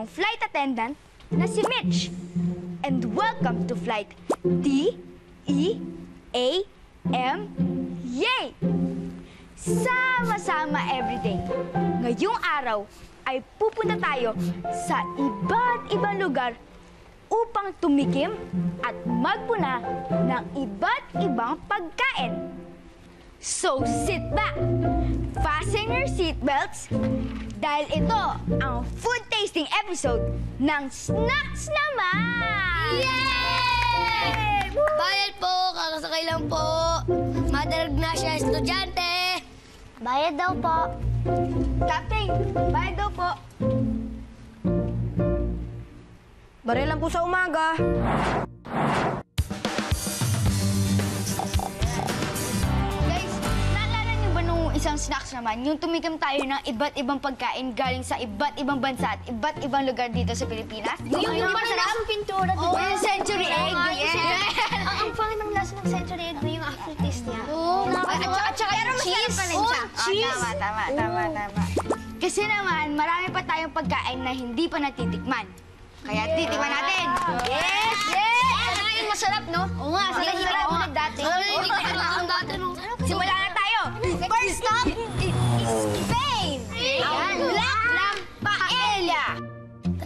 inyong flight attendant na si Mitch. And welcome to flight D E A M Yay! Sama-sama everyday. Ngayong araw ay pupunta tayo sa iba't ibang lugar upang tumikim at magpuna ng iba't ibang pagkain. So sit back, fasten your seatbelts, dahil ito ang food tasting episode ng Snacks naman! Yay! Bayad po, kakasakay lang po. Madarag na siya, estudyante. Bayad daw po. Captain, bayad daw po. Bare lang po sa umaga. Isang snacks naman, yung tumikim tayo ng iba't ibang pagkain galing sa iba't ibang bansa at iba't ibang lugar dito sa Pilipinas? Yung yung masarap ang pintura, di Oo, ba? yung century egg. Nga, yung Yeah. century- Ang ang pangit ng lasa ng century egg yung aftertaste niya. Oo, At, at, at saka yung cheese. Oh, cheese. tama, tama, tama, tama. Kasi naman, marami pa tayong pagkain na hindi pa natitikman. Kaya titikman natin. Yes! Yes! Ano yung masarap, no? Oo nga, Sila hindi ako dati. Ano yung ko dati, no? Simula. First stop is Spain. Ang Black Lamb Paella.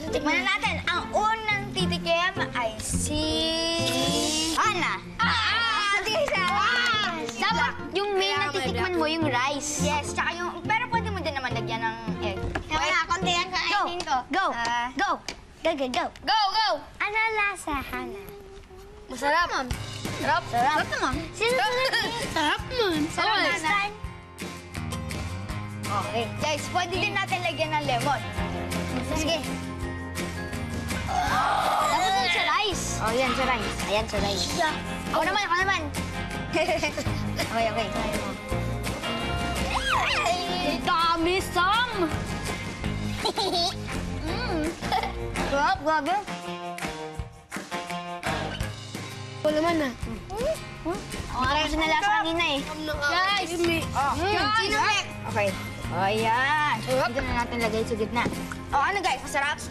Tikman na natin. Ang unang titikim ay si... Ana. Ah! Tisa! Dapat yung main na titikman mo, yung rice. Yes, tsaka yung... Pero pwede mo din naman lagyan ng egg. Kaya nga, konti lang kainin ko. Go! Ah. Go! Go, go, go! Go, go! Ano lasa, Hana? Masarap. Sarap. Sarap naman. Sarap naman. Sarap na na. Okay. Guys, pwede din natin lagyan ng lemon. Sige. Dapat yun sa rice. Oh, yan sa rice. Ayan, sa rice. Ako naman, ako naman. okay, okay. Ay, dami, Sam! mm. Sarap, grabe. Ito naman na. Ang aral sa nalasa kanina eh. Guys! Oh, Guys! sino Okay. Oh, yan. Dito na natin lagay sa gitna. Oh, ano guys? Masarap?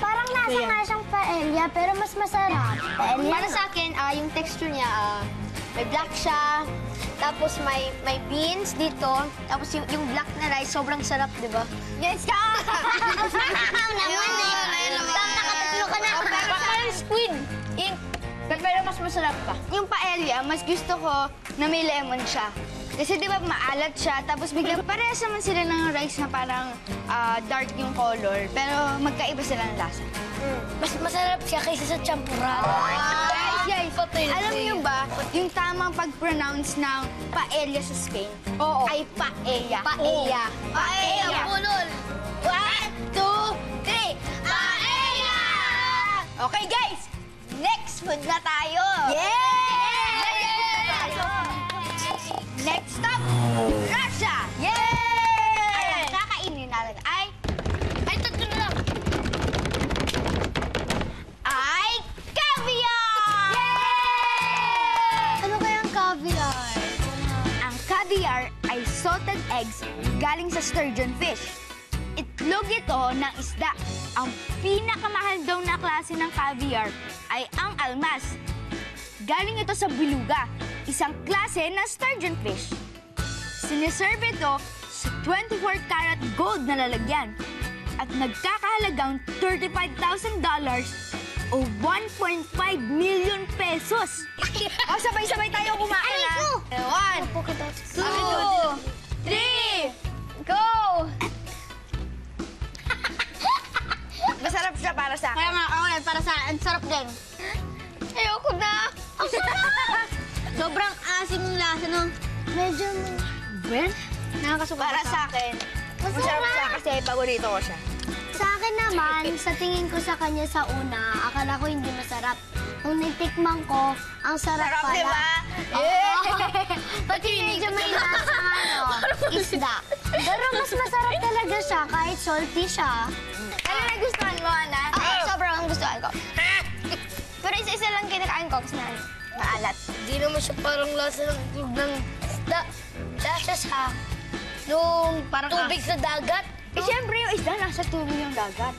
Parang nasa Kaya. nga siyang paella, pero mas masarap. Paella. Para sa akin, ah, yung texture niya, ah, may black siya, tapos may may beans dito, tapos yung, yung black na rice, sobrang sarap, di ba? Yes, ka! naman eh. Ka na. Pero parang squid. Yung, pero mas masarap pa. Yung paella, mas gusto ko na may lemon siya. Kasi di ba maalat siya, tapos biglang parehas naman sila ng rice na parang ah, dark yung color, pero magkaiba sila ng lasa. Mas masarap siya kaysa sa champurrado. Guys, guys, alam niyo ba yung tamang pag-pronounce ng paella sa Spain? Oo. Ay paella. Paella. Paella. Punol. One, two, three. Paella! Okay, guys. Next food na tayo. Yeah! Next stop, Russia. Yay! Ang kakainin natin ay Ay, tatlo na lang. ay caviar! Yay! Ano kayang caviar? Ang caviar ay salted eggs galing sa sturgeon fish. Itlog ito ng isda. Ang pinakamahal daw na klase ng caviar ay ang almas. Galing ito sa beluga, isang klase ng sturgeon fish. Siniserve ito sa 24 karat gold na lalagyan at nagkakahalagang $35,000 o 1.5 million pesos o, sabay-sabay tayo kumain, ha? One, two, three, go! Masarap siya para sa akin. Kaya nga, ako yan, para sa ang sarap din. Ayoko na. Ang sarap! Sobrang asim yung lasa, no? Medyo... Well, Nakakasuka para sa akin, masarap siya kasi paborito ko siya. Sa akin naman, sa tingin ko sa kanya sa una, akala ko hindi masarap. Nung nitikman ko, ang sarap, Sarap, pala. di ba? Pati medyo may lasa ano, isda. Pero mas masarap talaga siya kahit salty siya. Ano nagustuhan mo, Ana? Ah, sobrang ang gustuhan ko. Pero isa-isa lang kinakain ko kasi na maalat. Hindi naman siya parang lasa ng ng isda. Lasa sa nung parang tubig sa dagat. Eh, siyempre yung isda nasa tubig yung dagat.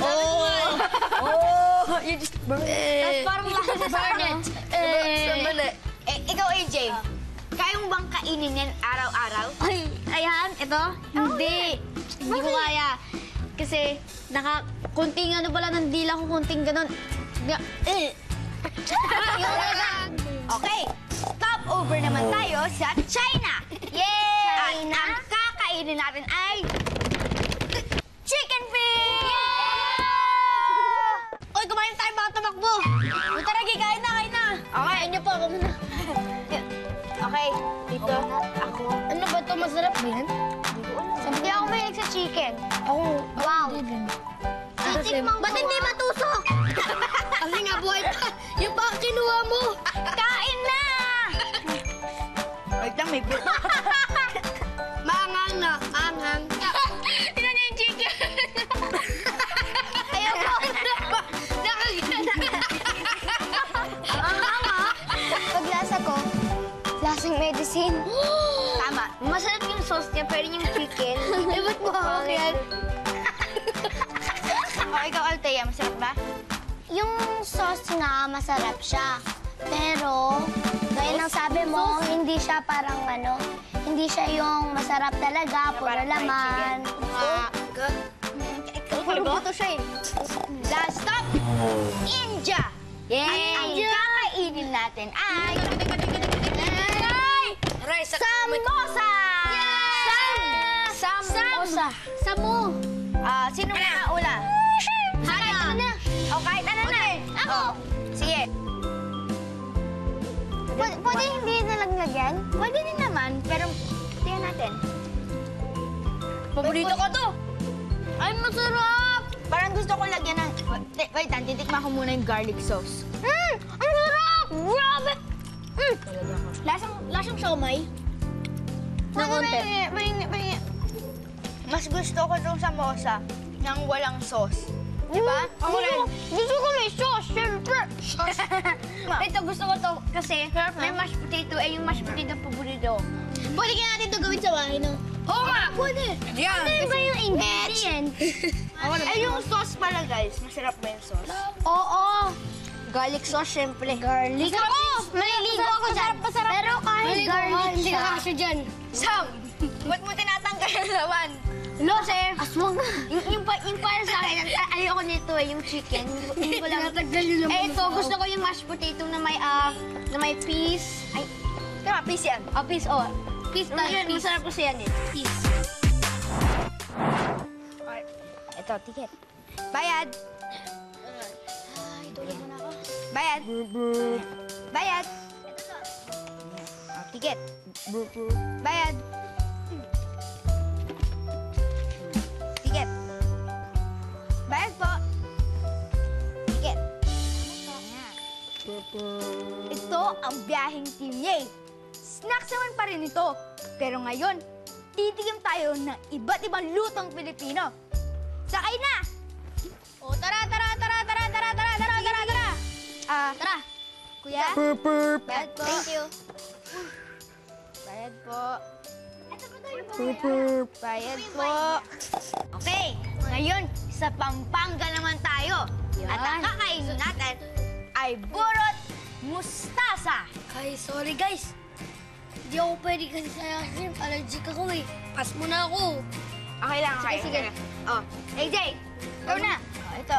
Oh! Oh, you just burn Tapos parang lasa sa burn it. Eh. Eh, ikaw, AJ, kaya mo bang kainin yan araw-araw? Ay, ayan, ito. Hindi. Hindi ko kaya. Kasi, naka, kunting ano pala ng dila ko, kunting ganun. Ga- Eh. Okay, stop over naman tayo sa China. Yay! At ang kakainin natin ay chicken feet! Uy, kumain tayo mga tumakbo. Uy, tara, kain na, kain na. Okay, Kain niyo po, ako muna. okay, dito, ako. Ano ba ito? Masarap ba yan? Hindi ako mahilig sa chicken. Ako, wow. Ko. Ba't hindi matusok? Kasi nga, buhay pa. Yung pa kinuha mo. Kain na! Wait lang, may buto. Maangang na, maangang. Tignan niyo yung chicken. Ayaw ko. Maangang ah. Paglasa ko, lasang medicine. Tama. Masarap yung sauce niya, pero yung chicken. eh, ba't mo hawak yan? O, ikaw, Althea, masarap ba? Yung sauce nga, masarap siya. Pero, gaya ng sabi mo, hindi siya parang ano, hindi siya yung masarap talaga, puro laman. chicken. Puro buto siya eh. Last stop, India! Yay! At ang kakainin natin ay... Ay! Samosa! Sam! Samosa! Samu! Ah, sino kahit ano na. Ako! O, sige. Pwede, pwede hindi nalaglagyan? Pwede din naman, pero tingnan natin. Paborito ko to. Ay, masarap! Parang gusto ko lagyan ng... Wait, wait lang, titikman ko muna yung garlic sauce. Mmm! Ang sarap! Grabe! Mm. Lasang, lasang siomay. Na konti. Mas gusto ko itong samosa ng walang sauce. Diba? Ako rin. Gusto ko may sauce, syempre. Ito gusto ko to kasi may mashed potato eh yung mashed potato paborito. Pwede kaya natin ito gawin sa bahay, no? Oo nga! Pwede. Yan! Ano ba yung ingredients? Ay, yung sauce pala guys. Masarap ba yung sauce? Oo. Garlic sauce, syempre. Garlic. Ako! Maliligo ako dyan. Pero kahit garlic siya. dyan. Sam! Ba't mo tinatanggal yung laman? Lo, kasi... Aswang. Yung, yung, pa- yung para sa akin, ay- ayoko nito eh, yung chicken. Hindi ko lang. yung Eh, ito, gusto ko yung mashed potato na may, ah, na may peas. Ay, tama, peas yan. Oh, peace, oh. Peace Ano yun, masarap kasi yan eh. Peace. Ito, ticket. Bayad. Ay, tulog na ako. Bayad. Bayad. Oh, ticket. Bayad. Ito ang biyaheng Team Yay. Snacks naman pa rin ito. Pero ngayon, titigim tayo ng iba't ibang lutong Pilipino. Sakay na! Oh, tara, tara, tara, tara, tara, tara, tara, tara, tara. Ah, Tara. kuya. Bayad po. Thank you. Bayad po. Ito ba tayo Bayad po. Okay, ngayon sa Pampanga naman tayo. At ang kakainin natin ay burot mustasa. Ay, sorry guys. Hindi ako pwede kasi sa ice Allergic ako eh. Pass mo na ako. Okay lang, okay. Sige, sige. Oh, AJ, ikaw na. Oh, ito,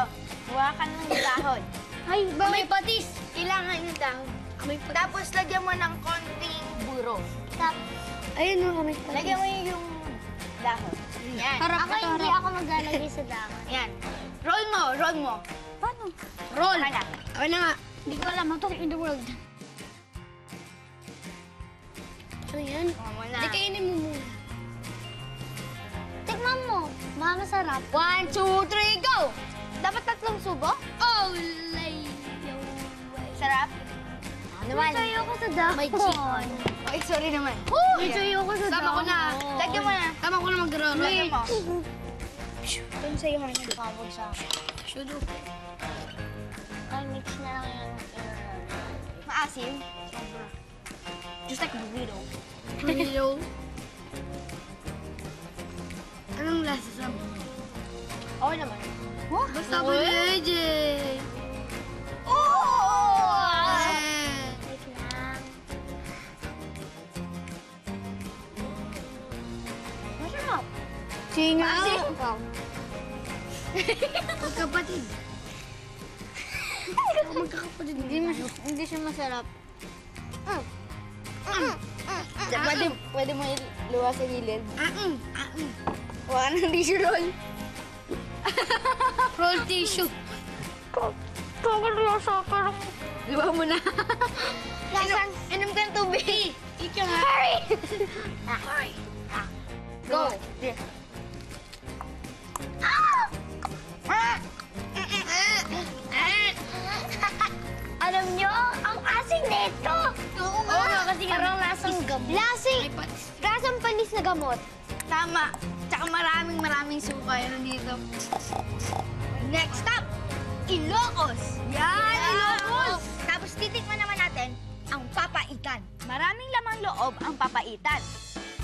huwa ka ng dahon. Ay, ba? May patis. Kailangan yung dahon Amoy pa. Tapos lagyan mo ng konting buro. Tap. Ayun no, amoy pa. Lagyan mo yung dahon. Yan. Harap Ako to, hindi harap. ako maglalagay sa dahon. Yan. Roll mo, roll mo. Paano? Roll. Kaya na. Okay na nga. Hindi ko alam. Ang in the world. Ano yan? Oh. Hindi kainin mo muna. Tikman mo. Baka masarap. One, two, three, go! Dapat tatlong subo? Oh, lay. Sarap? Ano naman? May sayo ko sa dahon. May chicken. Ay, sorry naman. May sayo ko sa dahon. Tama ko na. Lagyan mo na. Tama ko na mag-roll. Lagyan mo. Doon sa'yo, Hana. Tawag sa Shudo. Kaya mix na lang yan. Maasim. Just like burrito. Burrito. Anong lasa sa mo? Okay naman. Oh, Basta pwede. Oh! Wait lang. Masarap. Singaw. Maasim. Magkakapatid. Hindi, mas- hindi siya masarap. Pwede, pwede mo iluwa sa gilid. Ah-mm. Ah-mm. Wala nang tissue roll. Roll tissue. Pagkalasa, parang... Luwa mo na. Lasan? Inom ka ng tubig. Ika nga. Hurry! Ay. Go. Alam na gamot. Tama. Tsaka maraming maraming suka yun dito. Next stop, Ilocos. Yan, Ilocos. Tapos titikman naman natin ang papaitan. Maraming lamang loob ang papaitan.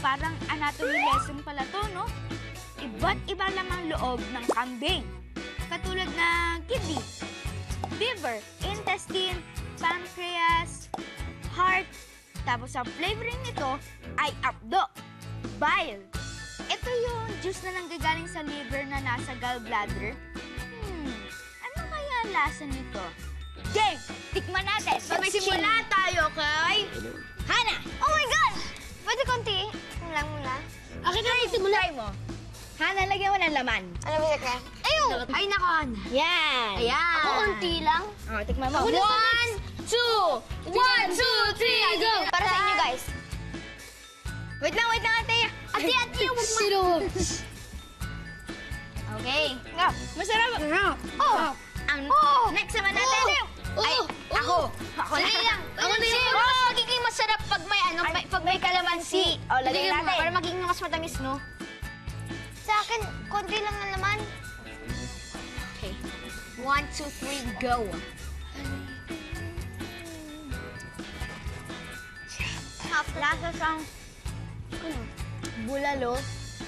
Parang anatomy lesson pala to, no? Iba't iba lamang loob ng kambing. Katulad ng kidney, liver, intestine, pancreas, heart. Tapos ang flavoring nito ay apdo, bile. Ito yung juice na nanggagaling sa liver na nasa gallbladder. Hmm, ano kaya ang lasa nito? Game! Tikman natin! Magsimula tayo kay Hana! Oh my God! Pwede konti? lang muna. Akin na isimulay mo. Hana, lagyan mo ng laman. Ano ba ka? Ayun! Ay, nako, Hana. Yan! Ayan! Ako konti lang. Oh, tikman mo. One, two! One, two, three, go! Para sa inyo, guys. Wait lang, wait lang, ate. Ate, ate, yung mag- Sino? Okay. Go. Masarap. Sarap. Oh! Ang next naman natin. Ay, Oh! ako. Ako na. Lang. Ako na yun. Oh, magiging masarap pag may ano, pag may kalamansi. O, mo. natin. Para magiging mas matamis, no? Sa akin, konti lang ang laman. Okay. One, two, three, go. Lasa siyang bulalo.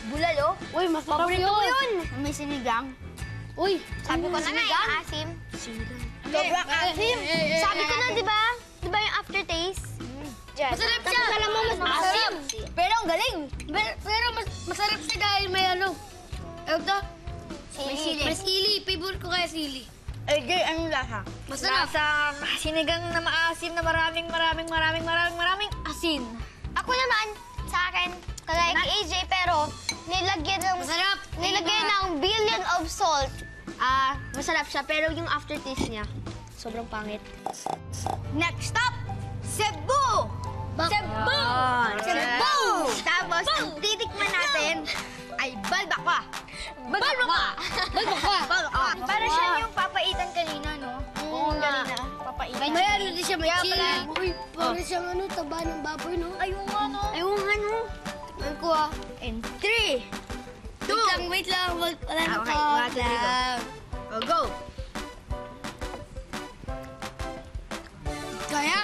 Bulalo? Uy, masarap Paborito ko yun. May sinigang. Uy, Sabi ko na nga, Sinigang? eh, asim. Sobrang asim. Sabi ko na, di ba? Di ba yung aftertaste? Diyan. Masarap siya. Tapos alam mo, mas Masarap. maasim. Pero ang galing. Pero, pero mas, masarap siya dahil may ano. Ewan to? May sili. May sili. Favorite ko kaya sili. Eh, Jay, anong lasa? Masarap. Lasa sinigang na maasim na maraming, maraming, maraming, maraming, maraming asin. Ako naman, sa akin, kagaya kay AJ, pero nilagyan ng... Masarap. Nilagyan ng billion of salt. Ah, masarap siya pero yung aftertaste niya, sobrang pangit. Next stop, Cebu! Cebu! Cebu! Tapos, ang titikman natin ay balbakwa. Balbakwa! Balbakwa. Balbakwa. Para siya yung papaitan papaitan. May ano din siya, may chili. Uy, parang siyang ano, taba ng baboy, no? Ayun nga, no? Ayun nga, no? Tikman ko ah. In three, two, Wait lang, wait lang. Wal- Wala na Ah, okay. to. One, two, three, go. oh, go! Kaya?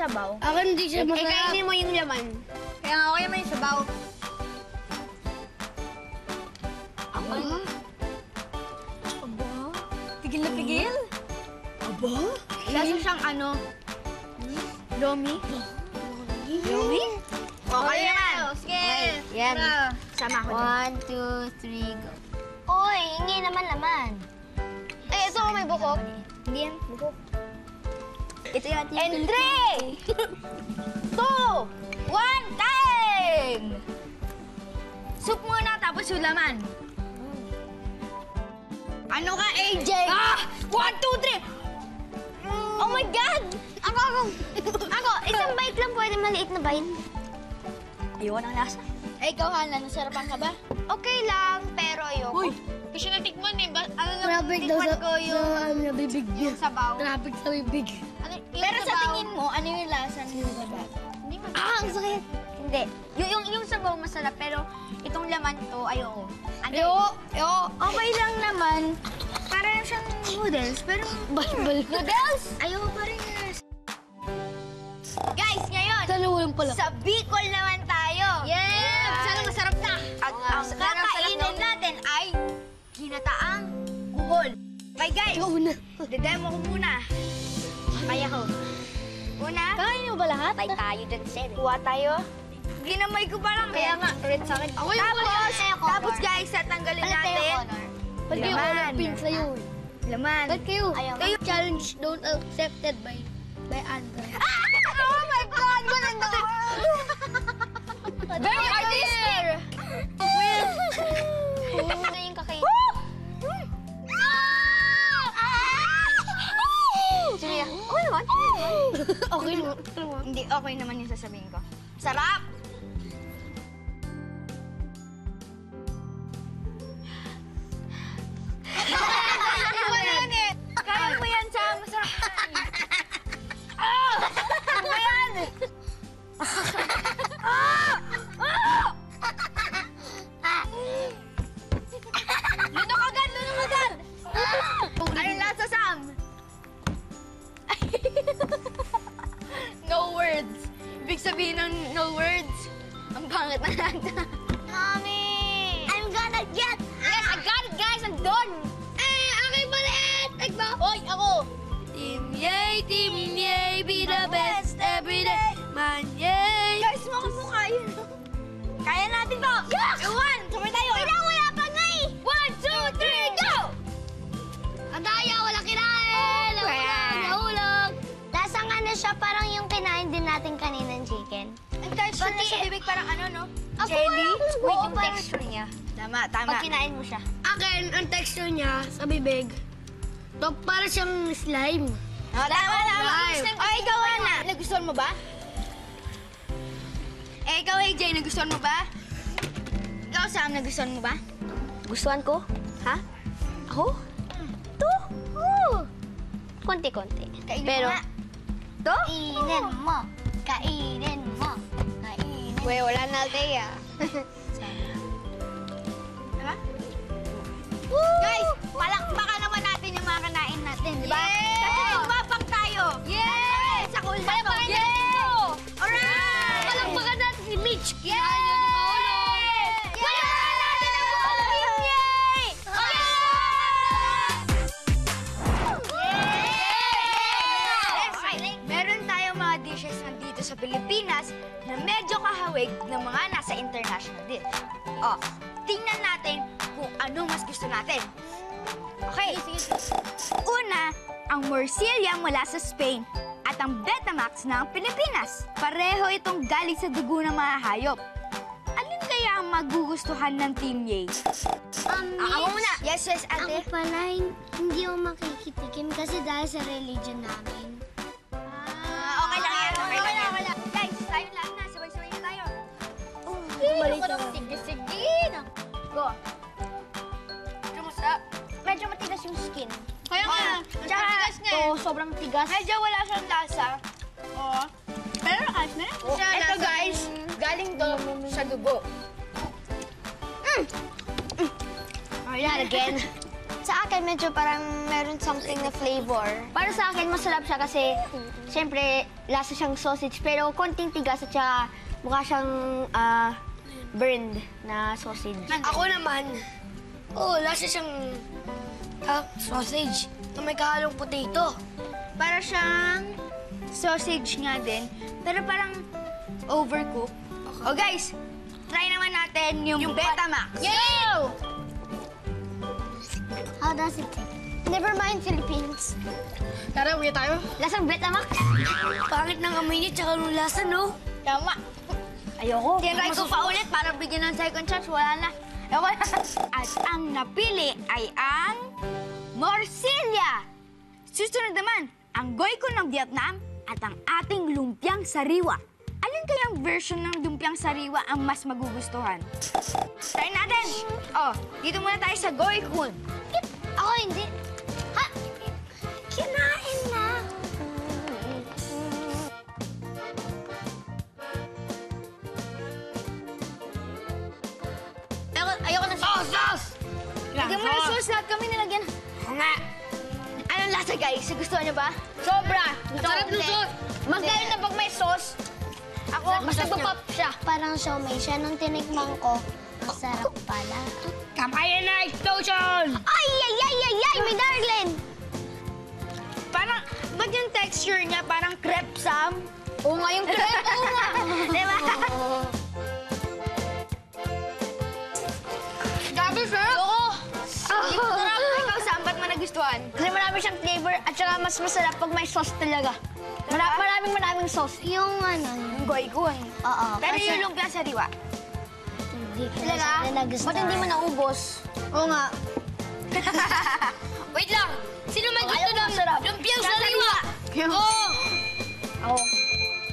Sabaw. Akin hindi siya Eh, masarap. kainin mo yung laman. Kaya nga, okay naman yung sabaw. Aba? Aba? Pigil na pigil? Aba? Lasa siyang ano? Lomi? Lomi? Okay naman. Sige. Yan. Sama ako dyan. One, two, three, go. Oy, hingi naman laman. Eh, ito may buko. Hindi yan, buko. Ito yan. And three, two, one, time! Soup muna, tapos yung laman. Ano ka, AJ? Ah! One, two, three! Oh my God! Ako, ako. Ako, isang bite lang pwede maliit na bite. Ayoko ng lasa. Eh, ikaw, Hana, nasarapan ka ba? Okay lang, pero ayoko. Kasi natikman eh. Ba, ano na, Traffic daw tikman sa, ko yung, sa ano, bibig niya. yung sabaw. Traffic sa bibig. Ano, Pero sa sabaw. tingin mo, ano yung lasa ng sabaw? Hindi man. Ah, ang sakit. Hindi. Yung, yung, yung sabaw masarap, pero itong laman to, ayoko. Ano? Ayoko, ayoko. Okay lang naman. Parang siyang noodles, pero... Balbal. Noodles? Ayoko pa rin. Guys, ngayon, Dalawa lang pala. sa Bicol naman tayo. Yeah! Sana masarap na. At ang kakainin natin ay ginataang buhol. Okay, guys. Ikaw una. Demo ko muna. Kaya ko. Una, Kain mo ba lahat? Tay tayo dyan, sir. Kuha tayo. Ginamay ko pa lang. Kaya nga, red sa akin. Ako yung Tapos, color. Kaya tapos guys, tatanggalin Ano natin. Ba't kayo color pink sa'yo? Laman. Ba't kayo? Kayo challenge don't accepted by by Andra. Oh my God! Maganda ka! Very artistic! Ano yung kakain? Okay naman. Okay mo. Hindi, okay naman yung sasabihin ko. Sarap! Parang ano, no? Ako, Jelly? wala akong yung parang- texture niya. Tama, tama. Pag kinain mo siya. Akin, ang texture niya sa bibig, to para siyang slime. Oh, tama, tama. Live. Oh, ikaw, Ana. Nagustuhan mo ba? Eh, ikaw, AJ, nagustuhan mo ba? Ikaw, Sam, nagustuhan mo ba? Gustuhan ko? Ha? Ako? To? Oo. Konti-konti. Kainin Pero, mo nga. to? Kainin mo. Kainin mo. Wala na Althea. Diba? Guys, palakpakan naman natin yung mga kanain natin, di ba? Yeah! Kasi nagmapang tayo. Yes! Sa cool na to. Yeah! Alright! Palakpakan natin si Mitch. Yeah! Pilipinas kahawig ng mga nasa international dish. Oh, tingnan natin kung ano mas gusto natin. Okay. Una, ang morcilla mula sa Spain at ang Betamax ng Pilipinas. Pareho itong galing sa dugo ng mga hayop. Alin kaya ang magugustuhan ng Team Yay? Um, Ah, ako muna. Yes, yes, Ako ate. pala, hin- hindi ako makikitikim kasi dahil sa religion namin. Bumalik Ako Sige, sige. Go. Kamusta? Medyo matigas yung skin. Kaya nga, Ah, ang tsaka, tigas niya eh. Oo, sobrang tigas. Medyo wala siyang lasa. Oo. Pero ayos na rin. Oh, Siya, ito guys, galing to sa dugo. Ayan, again. sa akin, medyo parang meron something na flavor. Para sa akin, masarap siya kasi, siyempre, lasa siyang sausage, pero konting tigas at saka mukha siyang ah, burned na sausage. Ako naman, oh, lasa siyang ah, sausage na may kahalong potato. Para siyang sausage nga din, pero parang overcooked. Oh guys, try naman natin yung, Betamax. Yo! How does it taste? Never mind, Philippines. Tara, uwi tayo. Lasang Betamax. Pangit ng amoy niya, tsaka nung lasa, no? Tama. Ayoko. Tinry ko pa ulit para bigyan ng second chance. Wala na. Ewan. At ang napili ay ang Morcilla. Susunod naman, ang Goyko ng Vietnam at ang ating lumpiang sariwa. Alin kayang version ng lumpiang sariwa ang mas magugustuhan? Try natin! Oh, dito muna tayo sa Goyko. Ako hindi. Lagyan mo ng sauce. Lahat kami nilagyan. Nga. Anong lasa, guys? Gusto niyo ba? Sobra! Sarap ng sauce! Magkano na pag may sauce? Ako, mas nagpapop siya. Parang siomay siya. Nung tinikman ko, masarap pala. Kamayan na explosion! Ay, ay, ay, ay, ay, may darling! Parang, ba't yung texture niya parang crepe sam? Oo nga yung crepe. Oo nga. Diba? Nagustuhan? Kasi marami siyang flavor at saka mas masarap pag may sauce talaga. Mara- maraming maraming sauce. Yung ano, yung... Yung goygon. Oo. Pero kasi yung lumpia sariwa. Hindi ko Talaga? na nagustuhan. Ba't hindi mo naubos? Oo nga. Wait lang! Sino may gusto Ayaw, ng lumpiang sariwa? Oo! Oo.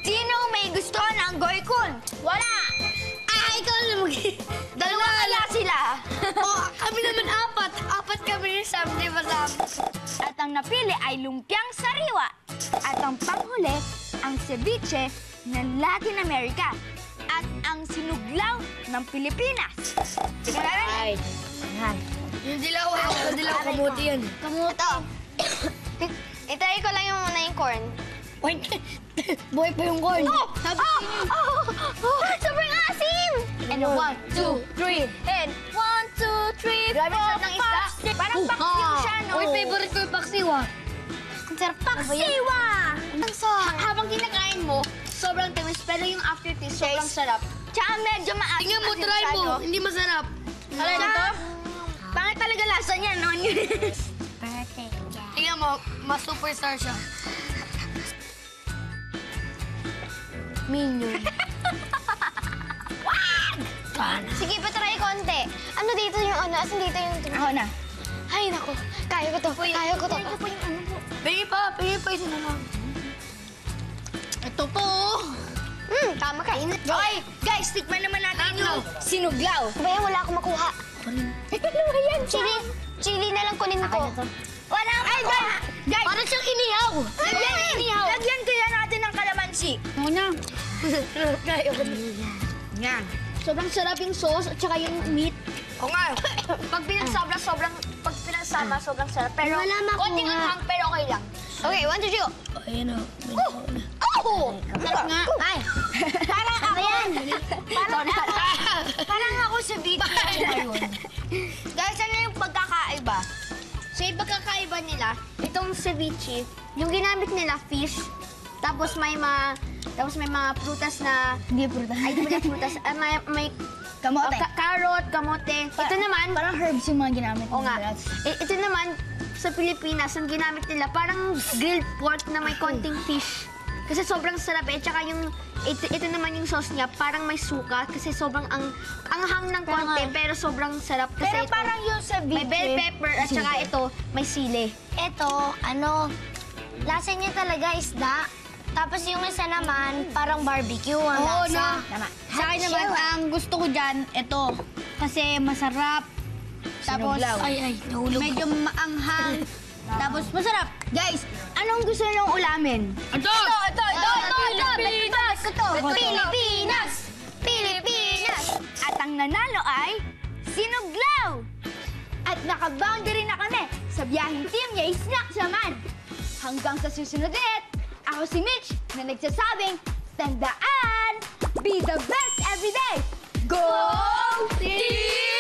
Sino may gusto ng goykun? Wala! Sam? At ang napili ay lumpiang sariwa. At ang panghuli, ang ceviche ng Latin America. At ang sinuglaw ng Pilipinas. Tingnan natin. Yung dilaw, yung dilaw, kamuti yan. Kamuto. Itry ko lang yung muna yung corn. Wait, buhay pa yung corn. Oh! Oh! Oh! oh! Sobrang asim! And one, two, three, and one, two, three, Grabe, four, sarap ng isda. five, six. Parang paksiw siya, no? Uy, favorite ko yung paksiwa. Ang sarap pa. Paksiwa! Ang sarap. Habang kinakain mo, sobrang tamis, pero yung aftertaste, sobrang sarap. Tsaka medyo maasim. Tingnan mo, try mo. Hindi masarap. Alam mo to? Pangit talaga lasa niya, no? Perfect. Tingnan mo, mas superstar siya. Minion. Sige, patry konti. Ano dito yung ano? Asan dito yung... Ako na. Ay, nako. Kaya ko to. Kaya ko to. Pingi pa, pingi pa isa na lang. Ito po. Hmm, tama ka. Okay, guys, tikman naman natin yung sinuglaw. Bayan, wala akong makuha. Ano ba yan? Chili. Chili na lang kunin ko. Wala Ay, guys! Guys! Parang siyang inihaw. Lagyan, inihaw. Lagyan kaya natin ng kalamansi. Ako na. Kaya ko. Yan. Sobrang sarap yung sauce at saka yung meat. O nga. Pag pinagsabra, sobrang... Pag pinagsama, sobrang sarap. Pero, Wala makuha. konting anghang, pero okay lang. Okay, one, two, three. Ayan o. Oh! Sarap nga. Ay. Parang ako. Parang ako. Parang ako sa video ngayon. Guys, ano yung pagkakaiba? So yung pagkakaiba nila, itong ceviche, yung ginamit nila fish, tapos may mga tapos may mga prutas na hindi prutas. Ay, hindi prutas. Ah, may may Kamote. oh, ka- carrot, kamote. ito naman, Parang herbs yung mga ginamit o nga. i- ito naman sa Pilipinas, ang ginamit nila parang grilled pork na may konting fish. Kasi sobrang sarap eh. Tsaka yung, ito, ito naman yung sauce niya, parang may suka. Kasi sobrang ang, anghang ng konti, pero sobrang sarap. Kasi Pero ito, parang yung sa may bell pepper at saka ito, may sili. Ito, ano, lasa niya talaga isda. Tapos yung isa naman, parang barbecue ang Oo, lasa. na. Sa akin naman, ang gusto ko dyan, ito. Kasi masarap. Tapos, Ay, ay, nahulog. medyo maanghang. Tapos masarap. Guys, anong gusto niyong ulamin? Ito! Ito, ito, ito, ito, Pilipinas! ito. Pilipinas! Pilipinas! At ang nanalo ay Sinuglaw! At naka-boundary na kami sa biyaheng team niya Snack naman. Hanggang sa susunod ulit, ako si Mitch na nagsasabing, Tandaan, be the best every day! Go Team!